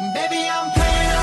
Baby, I'm playing.